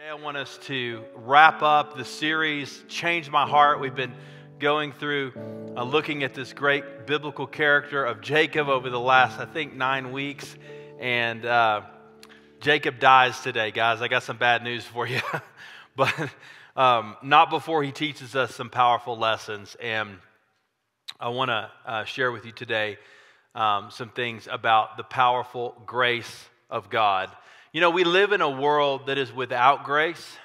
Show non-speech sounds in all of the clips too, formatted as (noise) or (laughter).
Today, I want us to wrap up the series, Change My Heart. We've been going through uh, looking at this great biblical character of Jacob over the last, I think, nine weeks. And uh, Jacob dies today, guys. I got some bad news for you. (laughs) but um, not before he teaches us some powerful lessons. And I want to uh, share with you today um, some things about the powerful grace of God. You know, we live in a world that is without grace,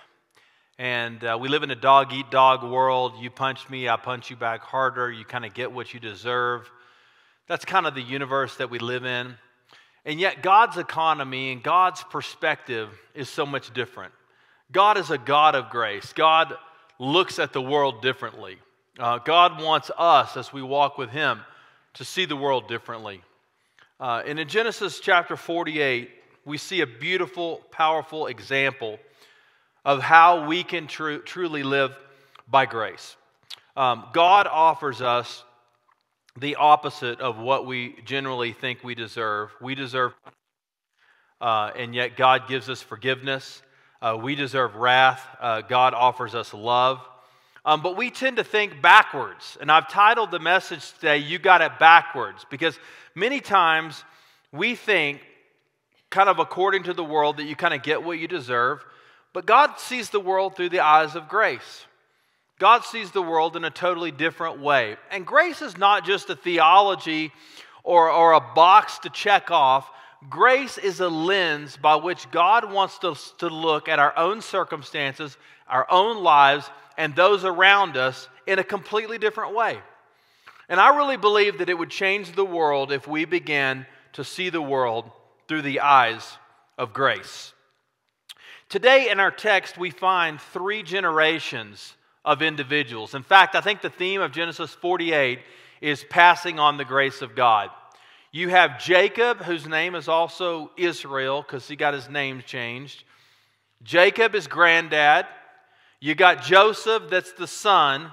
and uh, we live in a dog eat dog world. You punch me, I punch you back harder. You kind of get what you deserve. That's kind of the universe that we live in. And yet, God's economy and God's perspective is so much different. God is a God of grace. God looks at the world differently. Uh, God wants us, as we walk with Him, to see the world differently. Uh, and in Genesis chapter 48, we see a beautiful, powerful example of how we can tr- truly live by grace. Um, God offers us the opposite of what we generally think we deserve. We deserve, uh, and yet God gives us forgiveness. Uh, we deserve wrath. Uh, God offers us love. Um, but we tend to think backwards. And I've titled the message today, You Got It Backwards, because many times we think kind of according to the world that you kind of get what you deserve. But God sees the world through the eyes of grace. God sees the world in a totally different way. And grace is not just a theology or, or a box to check off. Grace is a lens by which God wants us to, to look at our own circumstances, our own lives, and those around us in a completely different way. And I really believe that it would change the world if we began to see the world through the eyes of grace. Today in our text, we find three generations of individuals. In fact, I think the theme of Genesis 48 is passing on the grace of God. You have Jacob, whose name is also Israel because he got his name changed. Jacob is granddad. You got Joseph, that's the son.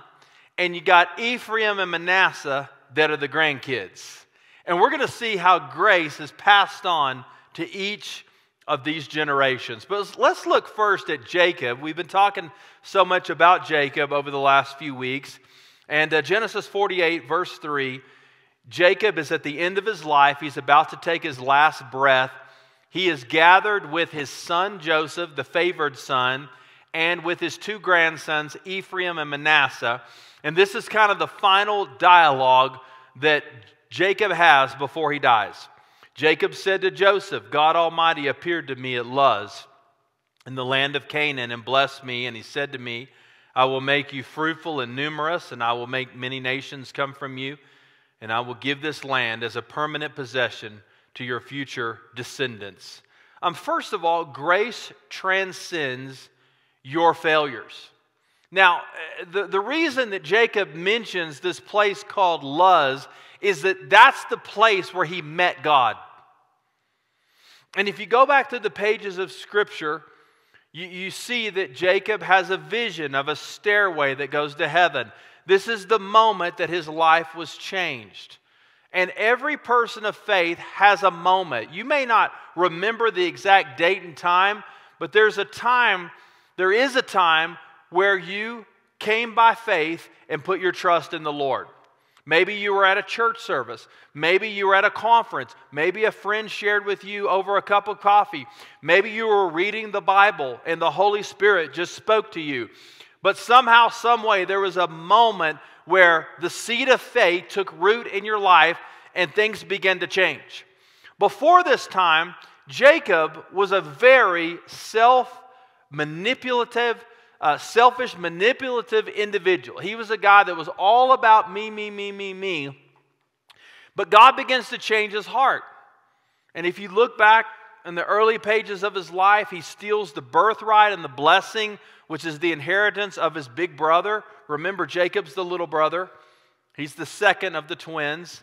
And you got Ephraim and Manasseh, that are the grandkids. And we're going to see how grace is passed on to each of these generations. But let's look first at Jacob. We've been talking so much about Jacob over the last few weeks. And uh, Genesis 48, verse 3 Jacob is at the end of his life. He's about to take his last breath. He is gathered with his son Joseph, the favored son, and with his two grandsons, Ephraim and Manasseh. And this is kind of the final dialogue that Jacob has before he dies. Jacob said to Joseph, God Almighty appeared to me at Luz in the land of Canaan and blessed me. And he said to me, I will make you fruitful and numerous, and I will make many nations come from you, and I will give this land as a permanent possession to your future descendants. Um, first of all, grace transcends your failures. Now, the, the reason that Jacob mentions this place called Luz is that that's the place where he met God. And if you go back to the pages of Scripture, you, you see that Jacob has a vision of a stairway that goes to heaven. This is the moment that his life was changed. And every person of faith has a moment. You may not remember the exact date and time, but there's a time, there is a time where you came by faith and put your trust in the Lord. Maybe you were at a church service. Maybe you were at a conference. Maybe a friend shared with you over a cup of coffee. Maybe you were reading the Bible and the Holy Spirit just spoke to you. But somehow, someway, there was a moment where the seed of faith took root in your life and things began to change. Before this time, Jacob was a very self manipulative, uh, selfish, manipulative individual. He was a guy that was all about me, me, me, me, me. But God begins to change his heart. And if you look back in the early pages of his life, he steals the birthright and the blessing, which is the inheritance of his big brother. Remember, Jacob's the little brother, he's the second of the twins.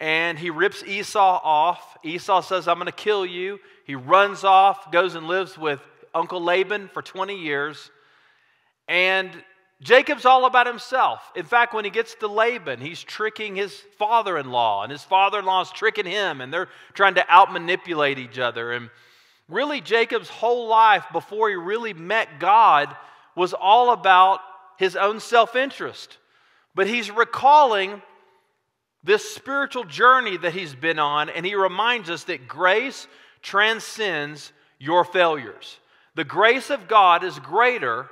And he rips Esau off. Esau says, I'm going to kill you. He runs off, goes and lives with Uncle Laban for 20 years. And Jacob's all about himself. In fact, when he gets to Laban, he's tricking his father in law, and his father in law is tricking him, and they're trying to out manipulate each other. And, Really, Jacob's whole life before he really met God was all about his own self interest. But he's recalling this spiritual journey that he's been on, and he reminds us that grace transcends your failures. The grace of God is greater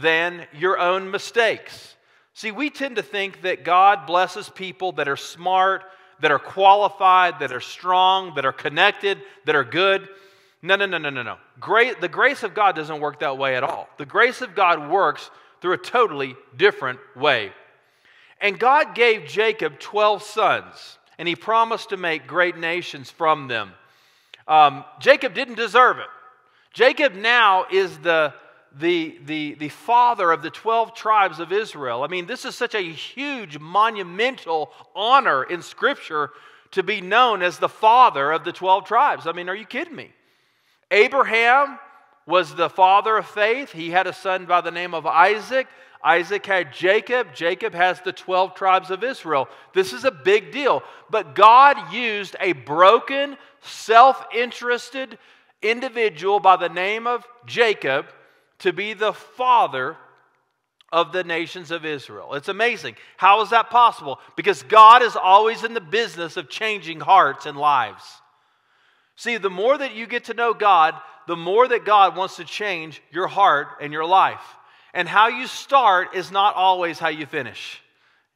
than your own mistakes. See, we tend to think that God blesses people that are smart, that are qualified, that are strong, that are connected, that are good. No, no, no, no, no, no. Great, the grace of God doesn't work that way at all. The grace of God works through a totally different way. And God gave Jacob 12 sons, and he promised to make great nations from them. Um, Jacob didn't deserve it. Jacob now is the, the, the, the father of the 12 tribes of Israel. I mean, this is such a huge, monumental honor in Scripture to be known as the father of the 12 tribes. I mean, are you kidding me? Abraham was the father of faith. He had a son by the name of Isaac. Isaac had Jacob. Jacob has the 12 tribes of Israel. This is a big deal. But God used a broken, self interested individual by the name of Jacob to be the father of the nations of Israel. It's amazing. How is that possible? Because God is always in the business of changing hearts and lives. See, the more that you get to know God, the more that God wants to change your heart and your life. And how you start is not always how you finish.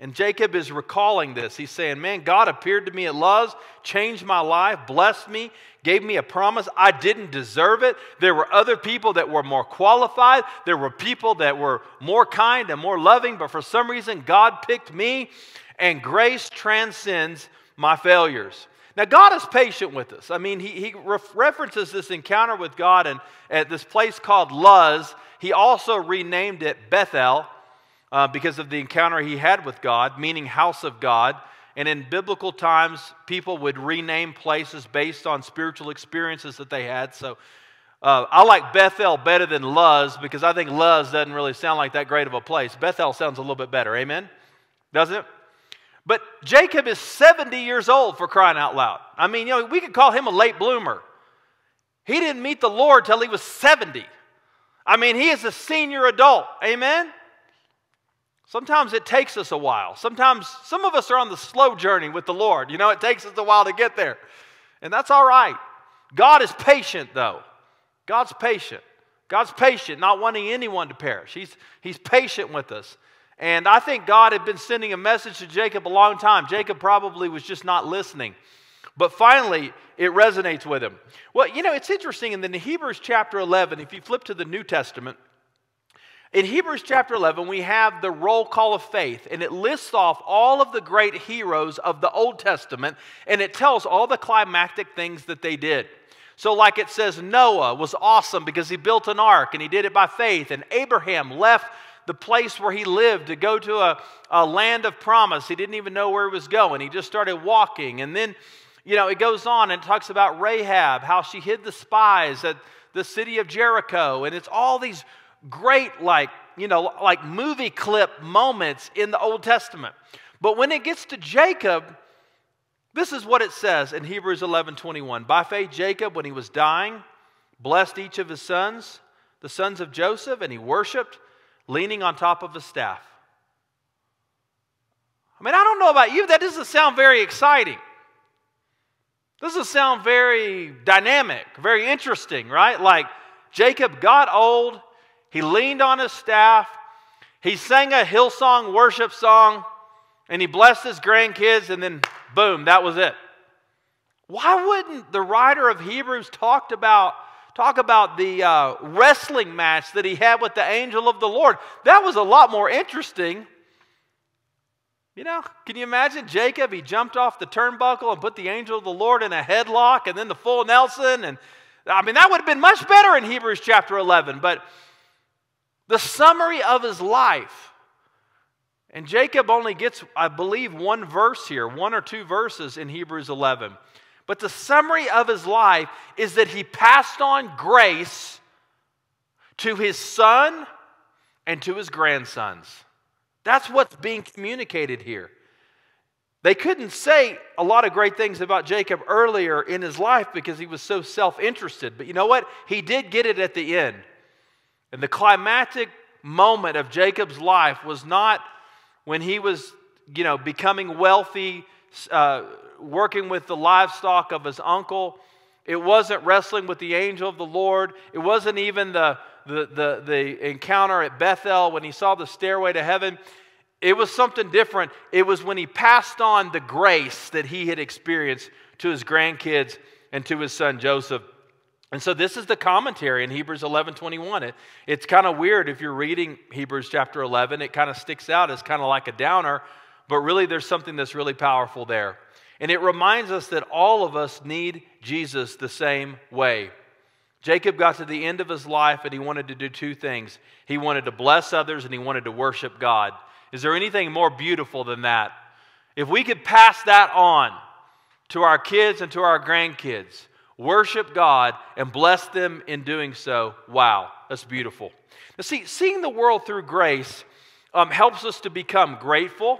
And Jacob is recalling this. He's saying, Man, God appeared to me at Luz, changed my life, blessed me, gave me a promise. I didn't deserve it. There were other people that were more qualified. There were people that were more kind and more loving, but for some reason, God picked me, and grace transcends my failures. Now, God is patient with us. I mean, He, he references this encounter with God and, at this place called Luz he also renamed it Bethel uh, because of the encounter he had with God, meaning house of God. And in biblical times, people would rename places based on spiritual experiences that they had. So uh, I like Bethel better than Luz because I think Luz doesn't really sound like that great of a place. Bethel sounds a little bit better. Amen? Doesn't it? But Jacob is 70 years old for crying out loud. I mean, you know, we could call him a late bloomer. He didn't meet the Lord till he was 70. I mean, he is a senior adult. Amen? Sometimes it takes us a while. Sometimes some of us are on the slow journey with the Lord. You know, it takes us a while to get there. And that's all right. God is patient, though. God's patient. God's patient, not wanting anyone to perish. He's, he's patient with us. And I think God had been sending a message to Jacob a long time. Jacob probably was just not listening. But finally, it resonates with him. Well, you know, it's interesting in the Hebrews chapter 11, if you flip to the New Testament, in Hebrews chapter 11, we have the roll call of faith, and it lists off all of the great heroes of the Old Testament, and it tells all the climactic things that they did. So, like it says, Noah was awesome because he built an ark and he did it by faith, and Abraham left the place where he lived to go to a, a land of promise. He didn't even know where he was going, he just started walking. And then you know, it goes on and talks about Rahab, how she hid the spies at the city of Jericho. And it's all these great, like, you know, like movie clip moments in the Old Testament. But when it gets to Jacob, this is what it says in Hebrews 11 21. By faith, Jacob, when he was dying, blessed each of his sons, the sons of Joseph, and he worshiped, leaning on top of a staff. I mean, I don't know about you, that doesn't sound very exciting. Doesn't sound very dynamic, very interesting, right? Like Jacob got old, he leaned on his staff, he sang a Hillsong worship song, and he blessed his grandkids, and then boom, that was it. Why wouldn't the writer of Hebrews talked about talk about the uh, wrestling match that he had with the angel of the Lord? That was a lot more interesting you know, can you imagine Jacob? He jumped off the turnbuckle and put the angel of the Lord in a headlock and then the full Nelson. And I mean, that would have been much better in Hebrews chapter 11. But the summary of his life, and Jacob only gets, I believe, one verse here, one or two verses in Hebrews 11. But the summary of his life is that he passed on grace to his son and to his grandsons. That's what's being communicated here. They couldn't say a lot of great things about Jacob earlier in his life because he was so self interested. But you know what? He did get it at the end. And the climactic moment of Jacob's life was not when he was, you know, becoming wealthy, uh, working with the livestock of his uncle. It wasn't wrestling with the angel of the Lord. It wasn't even the, the, the, the encounter at Bethel when he saw the stairway to heaven. It was something different. It was when he passed on the grace that he had experienced to his grandkids and to his son Joseph. And so this is the commentary in Hebrews 11 21. It, it's kind of weird if you're reading Hebrews chapter 11. It kind of sticks out as kind of like a downer, but really there's something that's really powerful there. And it reminds us that all of us need Jesus the same way. Jacob got to the end of his life and he wanted to do two things he wanted to bless others and he wanted to worship God. Is there anything more beautiful than that? If we could pass that on to our kids and to our grandkids, worship God, and bless them in doing so, wow, that's beautiful. Now, see, seeing the world through grace um, helps us to become grateful,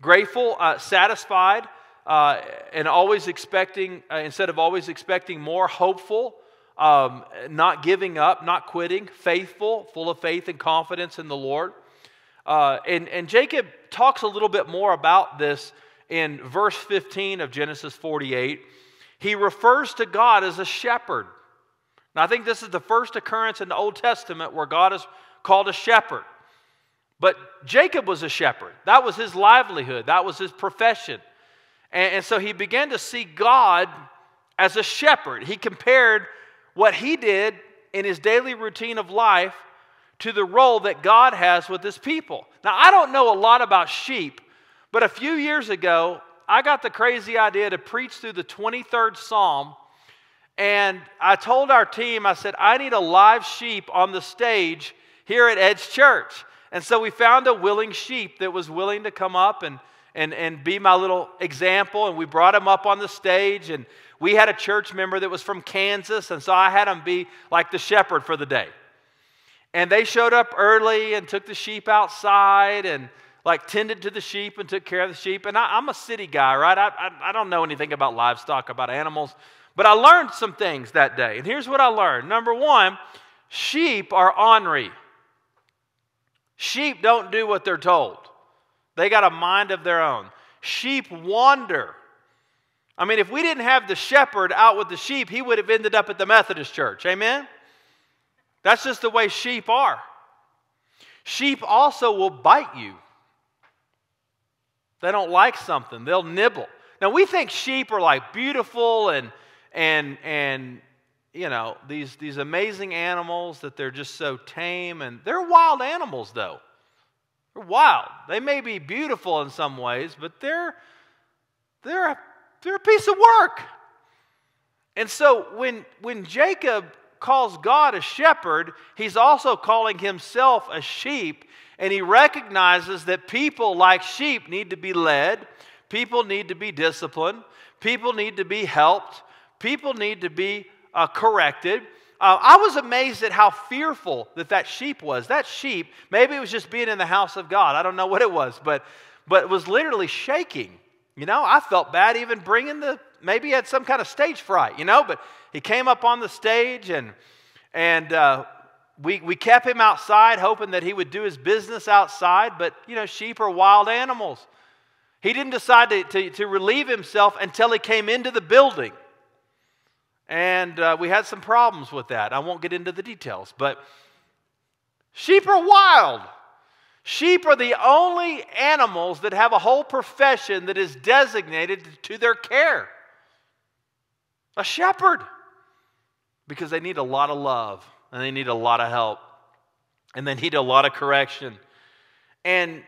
grateful, uh, satisfied, uh, and always expecting, uh, instead of always expecting more, hopeful, um, not giving up, not quitting, faithful, full of faith and confidence in the Lord. Uh, and, and Jacob talks a little bit more about this in verse 15 of Genesis 48. He refers to God as a shepherd. Now, I think this is the first occurrence in the Old Testament where God is called a shepherd. But Jacob was a shepherd. That was his livelihood, that was his profession. And, and so he began to see God as a shepherd. He compared what he did in his daily routine of life to the role that God has with his people. Now, I don't know a lot about sheep, but a few years ago, I got the crazy idea to preach through the 23rd Psalm. And I told our team, I said, I need a live sheep on the stage here at Edge Church. And so we found a willing sheep that was willing to come up and, and, and be my little example. And we brought him up on the stage. And we had a church member that was from Kansas. And so I had him be like the shepherd for the day. And they showed up early and took the sheep outside and like tended to the sheep and took care of the sheep. And I, am a city guy, right? I, I, I don't know anything about livestock, about animals, but I learned some things that day. And here's what I learned number one, sheep are ornery. Sheep don't do what they're told, they got a mind of their own. Sheep wander. I mean, if we didn't have the shepherd out with the sheep, he would have ended up at the Methodist church. Amen? That's just the way sheep are. Sheep also will bite you. They don't like something, they'll nibble. Now we think sheep are like beautiful and and and you know, these these amazing animals that they're just so tame and they're wild animals though. They're wild. They may be beautiful in some ways, but they're they're a, they're a piece of work. And so when when Jacob calls God a shepherd, he's also calling himself a sheep. And he recognizes that people, like sheep, need to be led, people need to be disciplined, people need to be helped, people need to be uh, corrected. Uh, I was amazed at how fearful that that sheep was. That sheep, maybe it was just being in the house of God. I don't know what it was, but but it was literally shaking. You know, I felt bad even bringing the. Maybe he had some kind of stage fright. You know, but he came up on the stage and, and uh, we, we kept him outside, hoping that he would do his business outside. But, you know, sheep are wild animals. He didn't decide to, to, to relieve himself until he came into the building. And uh, we had some problems with that. I won't get into the details, but sheep are wild. Sheep are the only animals that have a whole profession that is designated to their care a shepherd because they need a lot of love and they need a lot of help and they need a lot of correction. And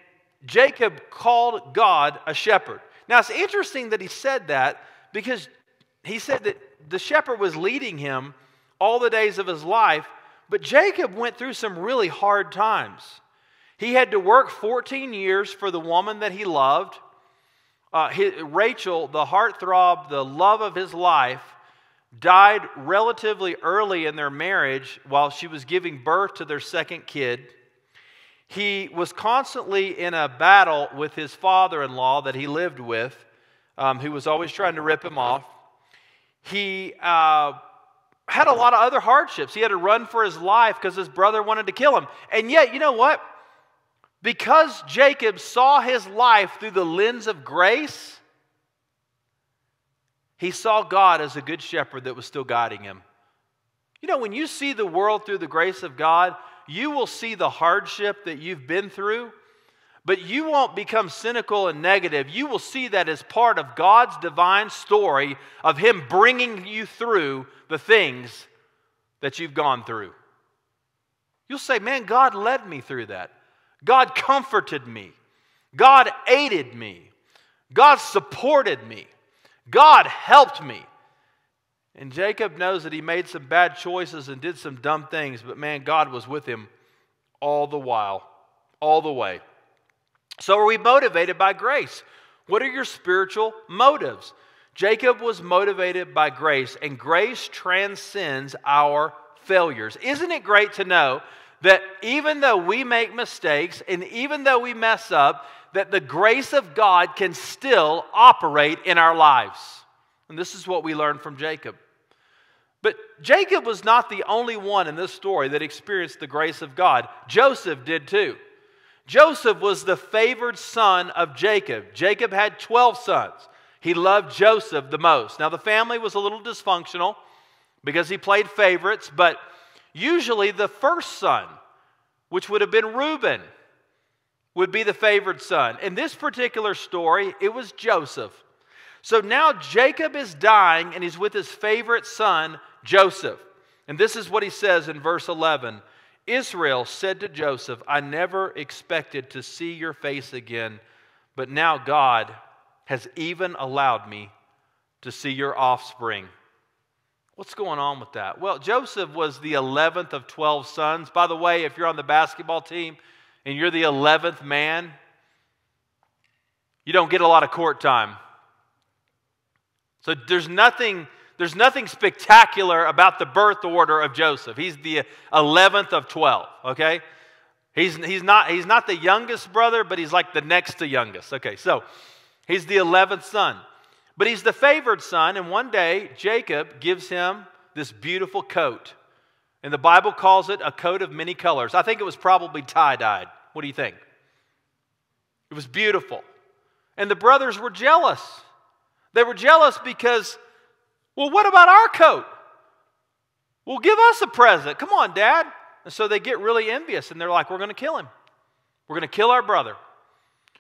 Jacob called God a shepherd. Now it's interesting that he said that because he said that the shepherd was leading him all the days of his life, but Jacob went through some really hard times. He had to work 14 years for the woman that he loved. Uh, his, Rachel, the heartthrob, the love of his life, died relatively early in their marriage while she was giving birth to their second kid. He was constantly in a battle with his father in law that he lived with, um, who was always trying to rip him off. He uh, had a lot of other hardships. He had to run for his life because his brother wanted to kill him. And yet, you know what? Because Jacob saw his life through the lens of grace, he saw God as a good shepherd that was still guiding him. You know, when you see the world through the grace of God, you will see the hardship that you've been through, but you won't become cynical and negative. You will see that as part of God's divine story of Him bringing you through the things that you've gone through. You'll say, Man, God led me through that. God comforted me. God aided me. God supported me. God helped me. And Jacob knows that he made some bad choices and did some dumb things, but man, God was with him all the while, all the way. So, are we motivated by grace? What are your spiritual motives? Jacob was motivated by grace, and grace transcends our failures. Isn't it great to know that even though we make mistakes and even though we mess up, that the grace of God can still operate in our lives? And this is what we learn from Jacob. But Jacob was not the only one in this story that experienced the grace of God. Joseph did too. Joseph was the favored son of Jacob. Jacob had 12 sons. He loved Joseph the most. Now, the family was a little dysfunctional because he played favorites, but usually the first son, which would have been Reuben, would be the favored son. In this particular story, it was Joseph. So now Jacob is dying and he's with his favorite son, Joseph. And this is what he says in verse 11 Israel said to Joseph, I never expected to see your face again, but now God has even allowed me to see your offspring. What's going on with that? Well, Joseph was the 11th of 12 sons. By the way, if you're on the basketball team and you're the 11th man, you don't get a lot of court time. So there's nothing there's nothing spectacular about the birth order of Joseph. He's the 11th of 12, okay? He's, he's, not, he's not the youngest brother, but he's like the next to youngest. Okay, so he's the 11th son. But he's the favored son, and one day Jacob gives him this beautiful coat. And the Bible calls it a coat of many colors. I think it was probably tie dyed. What do you think? It was beautiful. And the brothers were jealous. They were jealous because well, what about our coat? Well, give us a present. Come on, Dad. And so they get really envious and they're like, We're going to kill him. We're going to kill our brother.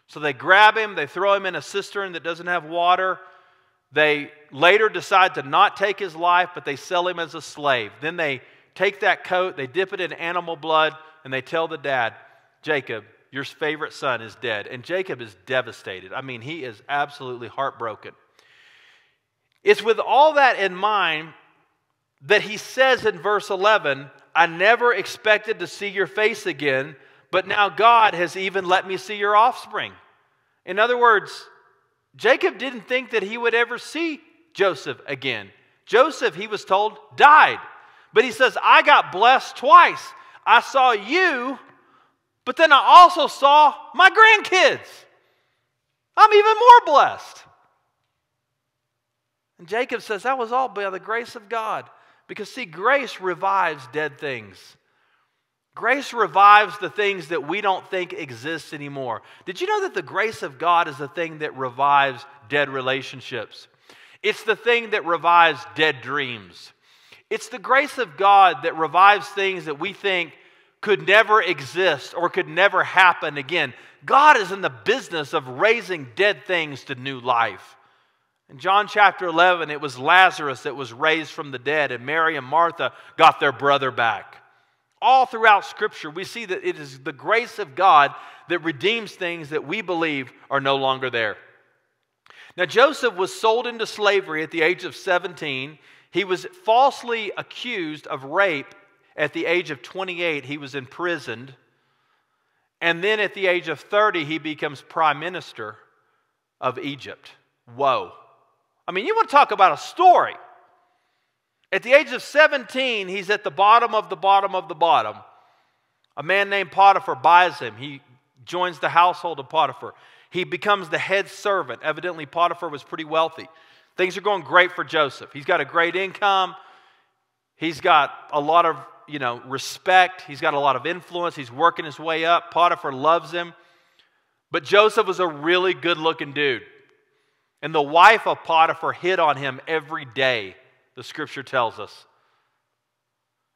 So they grab him, they throw him in a cistern that doesn't have water. They later decide to not take his life, but they sell him as a slave. Then they take that coat, they dip it in animal blood, and they tell the dad, Jacob, your favorite son is dead. And Jacob is devastated. I mean, he is absolutely heartbroken. It's with all that in mind that he says in verse 11, I never expected to see your face again, but now God has even let me see your offspring. In other words, Jacob didn't think that he would ever see Joseph again. Joseph, he was told, died. But he says, I got blessed twice. I saw you, but then I also saw my grandkids. I'm even more blessed. And Jacob says that was all by the grace of God. Because, see, grace revives dead things. Grace revives the things that we don't think exist anymore. Did you know that the grace of God is the thing that revives dead relationships? It's the thing that revives dead dreams. It's the grace of God that revives things that we think could never exist or could never happen again. God is in the business of raising dead things to new life. In John chapter 11, it was Lazarus that was raised from the dead, and Mary and Martha got their brother back. All throughout Scripture, we see that it is the grace of God that redeems things that we believe are no longer there. Now, Joseph was sold into slavery at the age of 17. He was falsely accused of rape at the age of 28. He was imprisoned. And then at the age of 30, he becomes prime minister of Egypt. Whoa. I mean, you want to talk about a story. At the age of 17, he's at the bottom of the bottom of the bottom. A man named Potiphar buys him. He joins the household of Potiphar. He becomes the head servant. Evidently, Potiphar was pretty wealthy. Things are going great for Joseph. He's got a great income. He's got a lot of, you know, respect. He's got a lot of influence. He's working his way up. Potiphar loves him. But Joseph was a really good-looking dude. And the wife of Potiphar hit on him every day, the scripture tells us.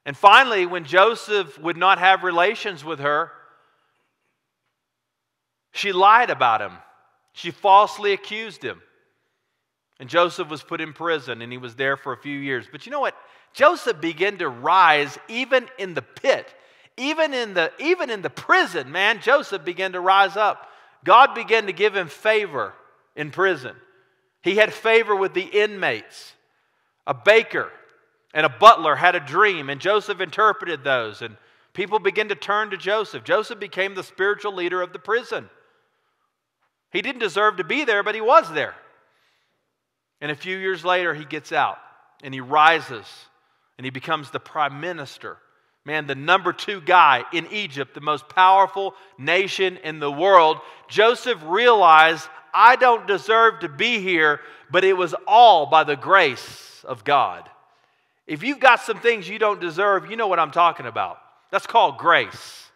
And finally, when Joseph would not have relations with her, she lied about him. She falsely accused him. And Joseph was put in prison and he was there for a few years. But you know what? Joseph began to rise even in the pit. Even in the, even in the prison, man, Joseph began to rise up. God began to give him favor in prison. He had favor with the inmates. A baker and a butler had a dream, and Joseph interpreted those, and people began to turn to Joseph. Joseph became the spiritual leader of the prison. He didn't deserve to be there, but he was there. And a few years later, he gets out and he rises and he becomes the prime minister. Man, the number two guy in Egypt, the most powerful nation in the world. Joseph realized, I don't deserve to be here, but it was all by the grace of God. If you've got some things you don't deserve, you know what I'm talking about. That's called grace.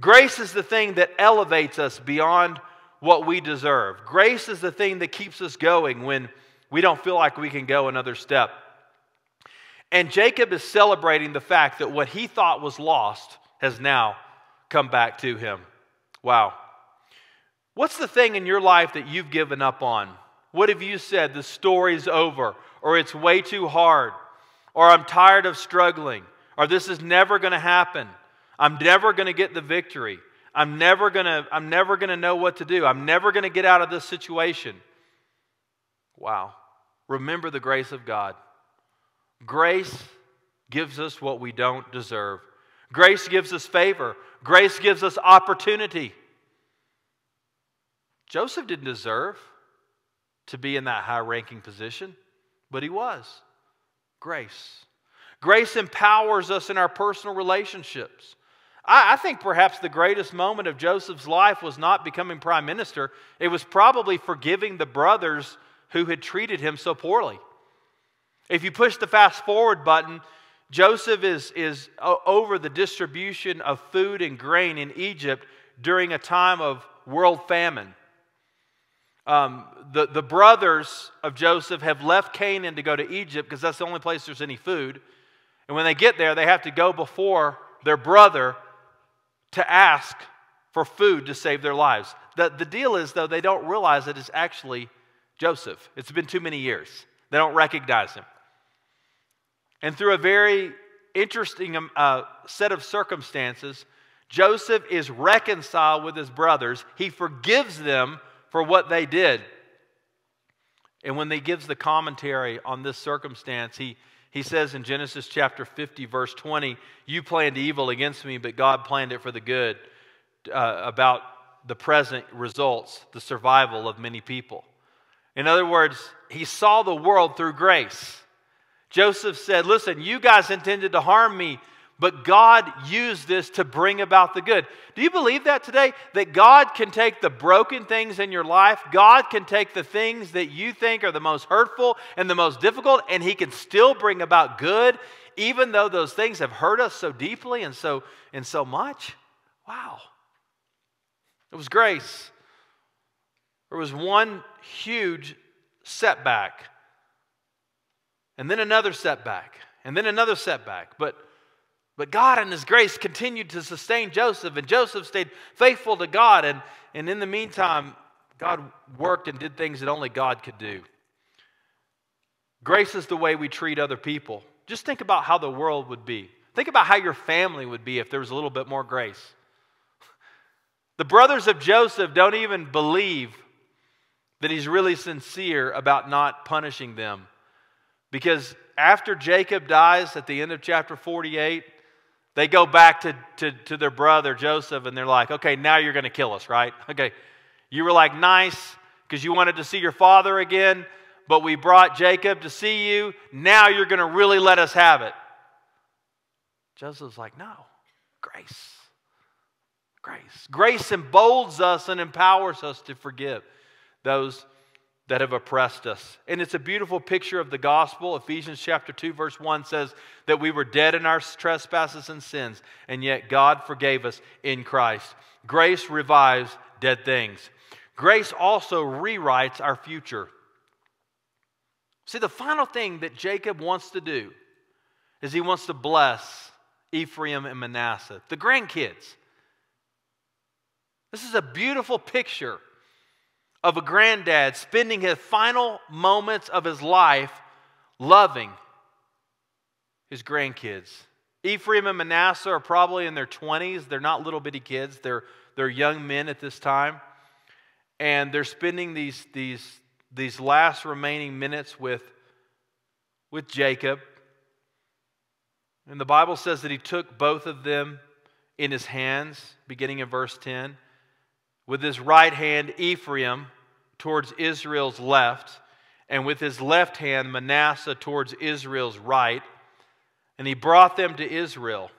Grace is the thing that elevates us beyond what we deserve. Grace is the thing that keeps us going when we don't feel like we can go another step. And Jacob is celebrating the fact that what he thought was lost has now come back to him. Wow. What's the thing in your life that you've given up on? What have you said? The story's over, or it's way too hard, or I'm tired of struggling, or this is never going to happen. I'm never going to get the victory. I'm never going to I'm never going to know what to do. I'm never going to get out of this situation. Wow. Remember the grace of God. Grace gives us what we don't deserve. Grace gives us favor. Grace gives us opportunity. Joseph didn't deserve to be in that high ranking position, but he was. Grace. Grace empowers us in our personal relationships. I, I, think perhaps the greatest moment of Joseph's life was not becoming prime minister, it was probably forgiving the brothers who had treated him so poorly. If you push the fast forward button, Joseph is, is over the distribution of food and grain in Egypt during a time of world famine. Um, the, the brothers of Joseph have left Canaan to go to Egypt because that's the only place there's any food. And when they get there, they have to go before their brother to ask for food to save their lives. The, the deal is, though, they don't realize that it's actually Joseph. It's been too many years. They don't recognize him. And through a very interesting um, uh, set of circumstances, Joseph is reconciled with his brothers. He forgives them for what they did. And when he gives the commentary on this circumstance, he, he says in Genesis chapter 50, verse 20, You planned evil against me, but God planned it for the good, uh, about the present results, the survival of many people. In other words, he saw the world through grace. Joseph said, Listen, you guys intended to harm me, but God used this to bring about the good. Do you believe that today? That God can take the broken things in your life, God can take the things that you think are the most hurtful and the most difficult, and He can still bring about good, even though those things have hurt us so deeply and so, and so much? Wow. It was grace. There was one huge setback, and then another setback, and then another setback. But, but God and His grace continued to sustain Joseph, and Joseph stayed faithful to God. And, and in the meantime, God worked and did things that only God could do. Grace is the way we treat other people. Just think about how the world would be. Think about how your family would be if there was a little bit more grace. The brothers of Joseph don't even believe that he's really sincere about not punishing them. Because after Jacob dies at the end of chapter 48, they go back to, to, to their brother Joseph and they're like, okay, now you're going to kill us, right? (laughs) Okay, you were like nice because you wanted to see your father again, but we brought Jacob to see you. Now you're going to really let us have it. Joseph's like, no, grace. Grace. Grace emboldens us and empowers us to forgive those that have oppressed us. And it's a beautiful picture of the gospel. Ephesians chapter 2 verse 1 says that we were dead in our trespasses and sins, and yet God forgave us in Christ. Grace revives dead things. Grace also rewrites our future. See, the final thing that Jacob wants to do is he wants to bless Ephraim and Manasseh, the grandkids. This is a beautiful picture of a granddad spending his final moments of his life loving his grandkids. Ephraim and Manasseh are probably in their 20s. They're not little bitty kids, they're, they're young men at this time. And they're spending these, these, these last remaining minutes with, with Jacob. And the Bible says that he took both of them in his hands, beginning in verse 10 with his right hand Ephraim towards Israel's left, and with his left hand Manasseh towards Israel's right. And he brought them to Israel.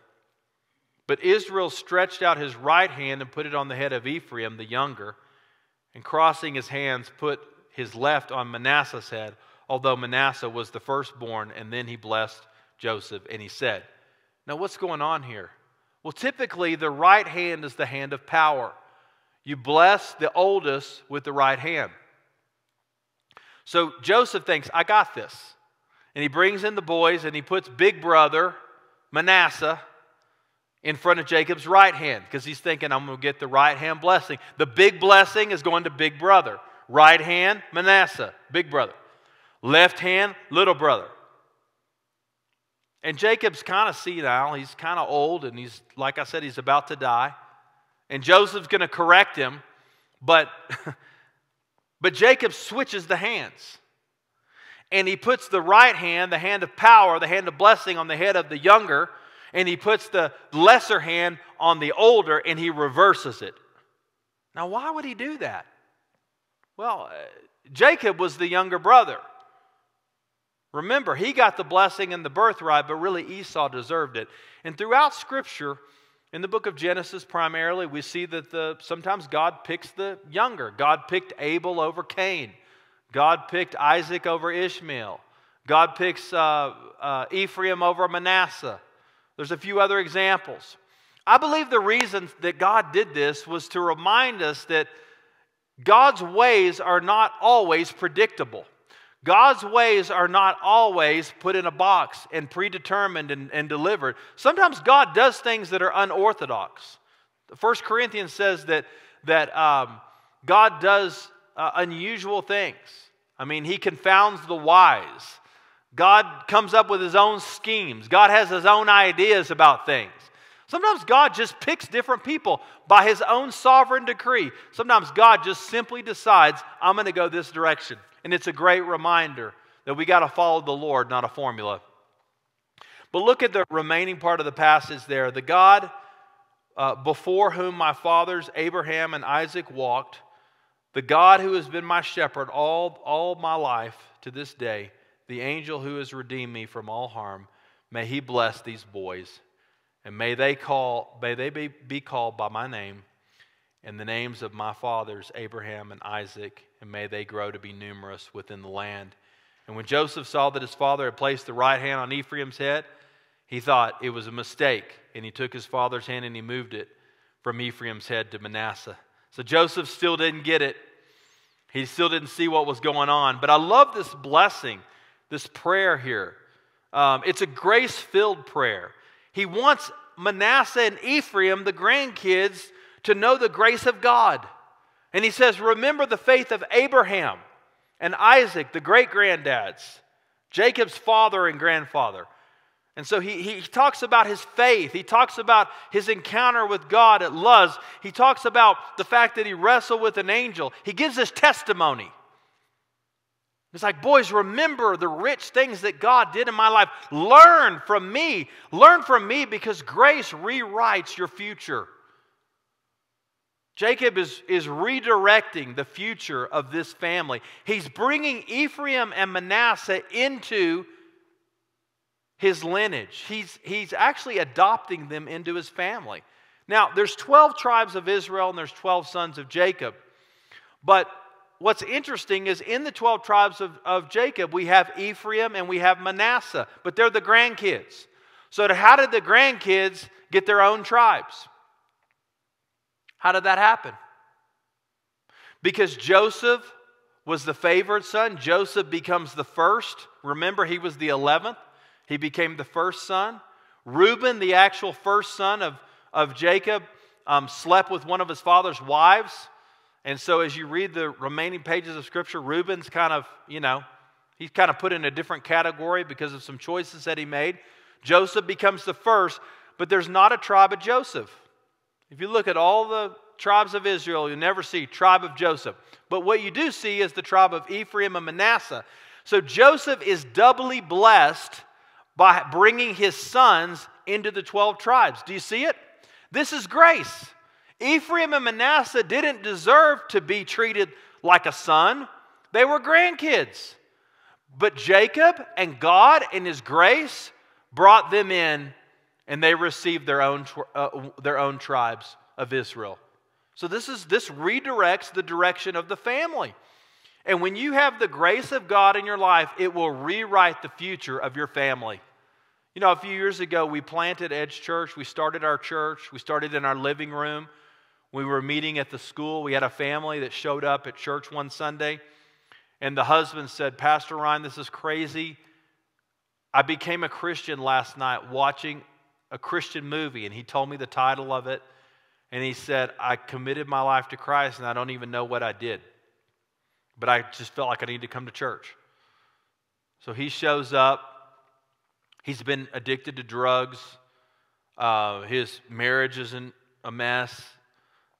But Israel stretched out his right hand and put it on the head of Ephraim the younger, and crossing his hands, put his left on Manasseh's head, although Manasseh was the firstborn. And then he blessed Joseph, and he said, Now, what's going on here? Well, typically, the right hand is the hand of power. You bless the oldest with the right hand. So Joseph thinks, I got this. And he brings in the boys and he puts big brother, Manasseh, in front of Jacob's right hand because he's thinking, I'm going to get the right hand blessing. The big blessing is going to big brother. Right hand, Manasseh, big brother. Left hand, little brother. And Jacob's kind of senile. He's kind of old, and he's, like I said, he's about to die and Joseph's going to correct him, but, (laughs) but Jacob switches the hands. And he puts the right hand, the hand of power, the hand of blessing, on the head of the younger, and he puts the lesser hand on the older, and he reverses it. Now, why would he do that? Well, uh, Jacob was the younger brother. Remember, he got the blessing and the birthright, but really Esau deserved it. And throughout Scripture, in the book of Genesis, primarily, we see that the, sometimes God picks the younger. God picked Abel over Cain. God picked Isaac over Ishmael. God picks uh, uh, Ephraim over Manasseh. There's a few other examples. I believe the reason that God did this was to remind us that God's ways are not always predictable. God's ways are not always put in a box and predetermined and, and delivered. Sometimes God does things that are unorthodox. First Corinthians says that, that um, God does uh, unusual things. I mean, he confounds the wise. God comes up with his own schemes. God has his own ideas about things. Sometimes God just picks different people by his own sovereign decree. Sometimes God just simply decides, I'm going to go this direction. And it's a great reminder that we got to follow the Lord, not a formula. But look at the remaining part of the passage there. The God uh, before whom my fathers Abraham and Isaac walked, the God who has been my shepherd all, all my life to this day, the angel who has redeemed me from all harm, may he bless these boys, and may they call, may they be, be called by my name and the names of my fathers, Abraham and Isaac, and may they grow to be numerous within the land. And when Joseph saw that his father had placed the right hand on Ephraim's head, he thought it was a mistake, and he took his father's hand and he moved it from Ephraim's head to Manasseh. So Joseph still didn't get it. He still didn't see what was going on. But I love this blessing, this prayer here. Um, it's a grace filled prayer. He wants Manasseh and Ephraim, the grandkids, to know the grace of God. And he says, Remember the faith of Abraham and Isaac, the great granddads, Jacob's father and grandfather. And so he, he talks about his faith. He talks about his encounter with God at Luz. He talks about the fact that he wrestled with an angel. He gives his testimony. It's like, boys, remember the rich things that God did in my life. Learn from me. Learn from me because grace rewrites your future. Jacob is, is redirecting the future of this family. He's bringing Ephraim and Manasseh into his lineage. He's, he's actually adopting them into his family. Now, there's 12 tribes of Israel and there's 12 sons of Jacob. But what's interesting is in the 12 tribes of, of Jacob, we have Ephraim and we have Manasseh, but they're the grandkids. So, how did the grandkids get their own tribes? How did that happen? Because Joseph was the favored son. Joseph becomes the first. Remember, he was the 11th. He became the first son. Reuben, the actual first son of, of Jacob, um, slept with one of his father's wives. And so, as you read the remaining pages of Scripture, Reuben's kind of, you know, he's kind of put in a different category because of some choices that he made. Joseph becomes the first, but there's not a tribe of Joseph. If you look at all the tribes of Israel, you never see tribe of Joseph. But what you do see is the tribe of Ephraim and Manasseh. So Joseph is doubly blessed by bringing his sons into the 12 tribes. Do you see it? This is grace. Ephraim and Manasseh didn't deserve to be treated like a son, they were grandkids. But Jacob and God, in his grace, brought them in and they received their own, uh, their own tribes of Israel. So this is this redirects the direction of the family. And when you have the grace of God in your life, it will rewrite the future of your family. You know, a few years ago, we planted Edge Church. We started our church. We started in our living room. We were meeting at the school. We had a family that showed up at church one Sunday. And the husband said, Pastor Ryan, this is crazy. I became a Christian last night watching a Christian movie. And he told me the title of it. And he said, I committed my life to Christ and I don't even know what I did. But I just felt like I needed to come to church. So he shows up. He's been addicted to drugs. Uh, his marriage is in a mess.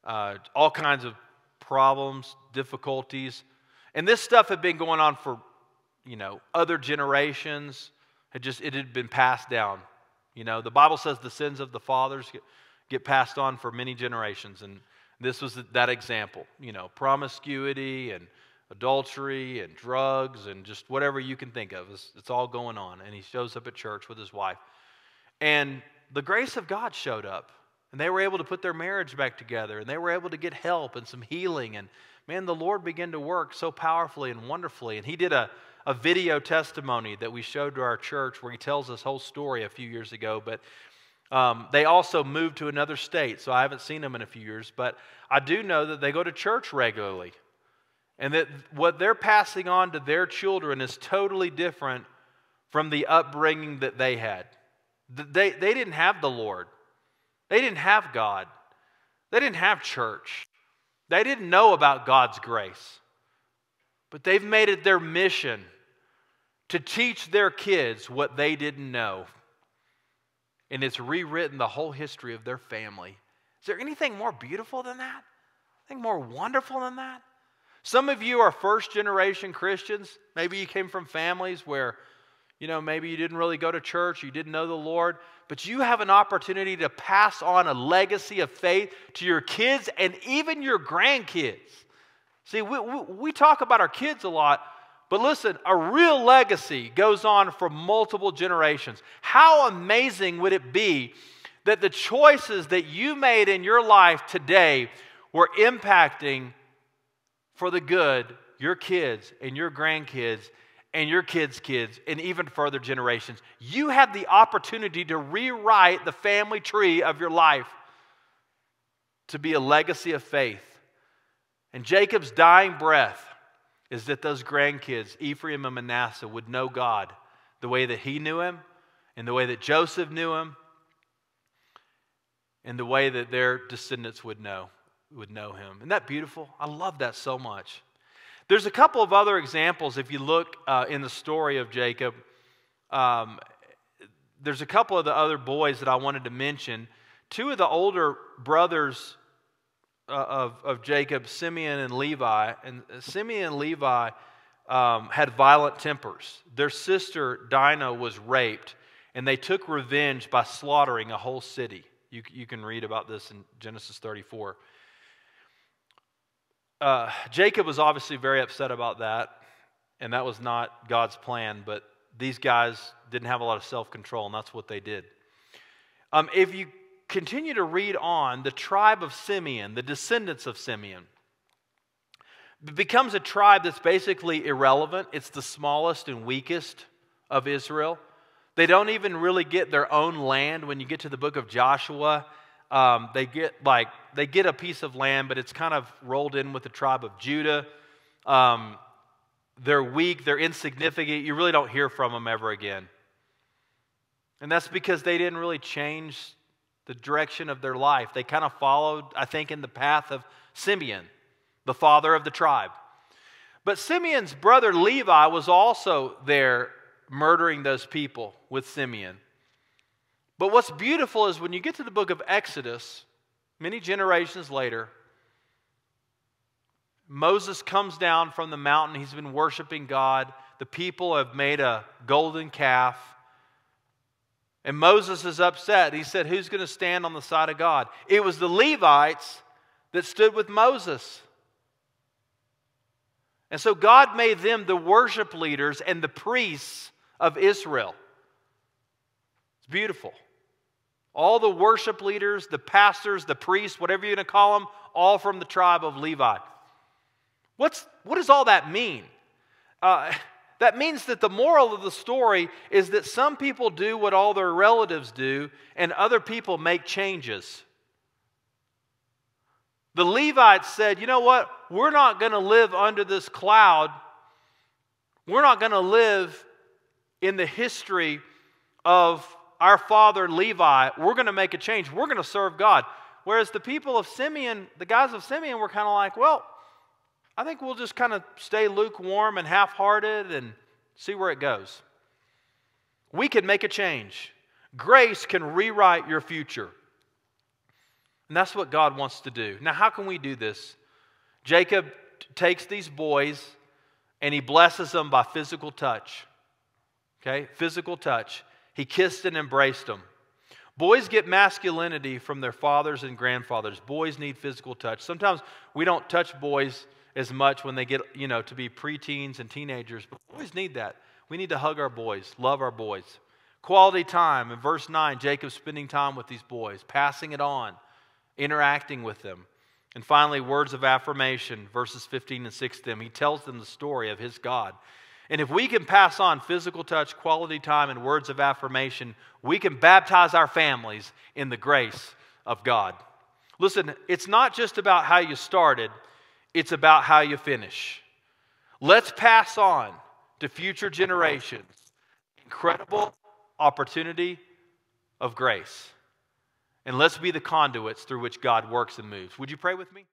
Uh, all kinds of problems, difficulties. And this stuff had been going on for, you know, other generations. It just, it had been passed down. You know, the Bible says the sins of the fathers get, get passed on for many generations. And this was that example, you know, promiscuity and adultery and drugs and just whatever you can think of. It's, it's, all going on. And he shows up at church with his wife. And the grace of God showed up. And they were able to put their marriage back together. And they were able to get help and some healing. And man, the Lord began to work so powerfully and wonderfully. And he did a, a video testimony that we showed to our church where he tells this whole story a few years ago. But um, they also moved to another state, so I haven't seen them in a few years, but I do know that they go to church regularly. And that what they're passing on to their children is totally different from the upbringing that they had. They, they didn't have the Lord, they didn't have God, they didn't have church, they didn't know about God's grace. But they've made it their mission to teach their kids what they didn't know and it's rewritten the whole history of their family. Is there anything more beautiful than that? Anything more wonderful than that? Some of you are first generation Christians. Maybe you came from families where, you know, maybe you didn't really go to church, you didn't know the Lord, but you have an opportunity to pass on a legacy of faith to your kids and even your grandkids. See, we, we, we talk about our kids a lot, but listen, a real legacy goes on for multiple generations. How amazing would it be that the choices that you made in your life today were impacting for the good your kids and your grandkids and your kids' kids and even further generations? You had the opportunity to rewrite the family tree of your life to be a legacy of faith. And Jacob's dying breath is that those grandkids, Ephraim and Manasseh, would know God the way that he knew him, and the way that Joseph knew him, and the way that their descendants would know would know him. Isn't that beautiful? I love that so much. There's a couple of other examples if you look uh, in the story of Jacob. Um, there's a couple of the other boys that I wanted to mention. Two of the older brothers of, of Jacob, Simeon and Levi. And Simeon and Levi um, had violent tempers. Their sister Dinah was raped, and they took revenge by slaughtering a whole city. You, you can read about this in Genesis 34. Uh, Jacob was obviously very upset about that, and that was not God's plan, but these guys didn't have a lot of self control, and that's what they did. Um, if you continue to read on, the tribe of Simeon, the descendants of Simeon, becomes a tribe that's basically irrelevant. It's the smallest and weakest of Israel. They don't even really get their own land. When you get to the book of Joshua, um, they get like they get a piece of land, but it's kind of rolled in with the tribe of Judah. Um, they're weak, they're insignificant. You really don't hear from them ever again. And that's because they didn't really change the direction of their life. They kind of followed, I think, in the path of Simeon, the father of the tribe. But Simeon's brother Levi was also there murdering those people with Simeon. But what's beautiful is when you get to the book of Exodus, many generations later, Moses comes down from the mountain. He's been worshiping God. The people have made a golden calf. And Moses is upset. He said, Who's going to stand on the side of God? It was the Levites that stood with Moses. And so God made them the worship leaders and the priests of Israel. It's beautiful. All the worship leaders, the pastors, the priests, whatever you're going to call them, all from the tribe of Levi. What's, what does all that mean? Uh, that means that the moral of the story is that some people do what all their relatives do, and other people make changes. The Levites said, You know what? We're not going to live under this cloud. We're not going to live in the history of our father Levi. We're going to make a change. We're going to serve God. Whereas the people of Simeon, the guys of Simeon, were kind of like, Well, I think we'll just kind of stay lukewarm and half hearted and see where it goes. We can make a change. Grace can rewrite your future. And that's what God wants to do. Now, how can we do this? Jacob takes these boys and he blesses them by physical touch. Okay? Physical touch. He kissed and embraced them. Boys get masculinity from their fathers and grandfathers. Boys need physical touch. Sometimes we don't touch boys as much when they get, you know, to be preteens and teenagers. But boys need that. We need to hug our boys, love our boys. Quality time. In verse 9, Jacob spending time with these boys, passing it on, interacting with them. And finally, words of affirmation, verses 15 and 16. He tells them the story of his God. And if we can pass on physical touch, quality time, and words of affirmation, we can baptize our families in the grace of God. Listen, it's not just about how you started, it's about how you finish. Let's pass on to future generations incredible opportunity of grace. And let's be the conduits through which God works and moves. Would you pray with me?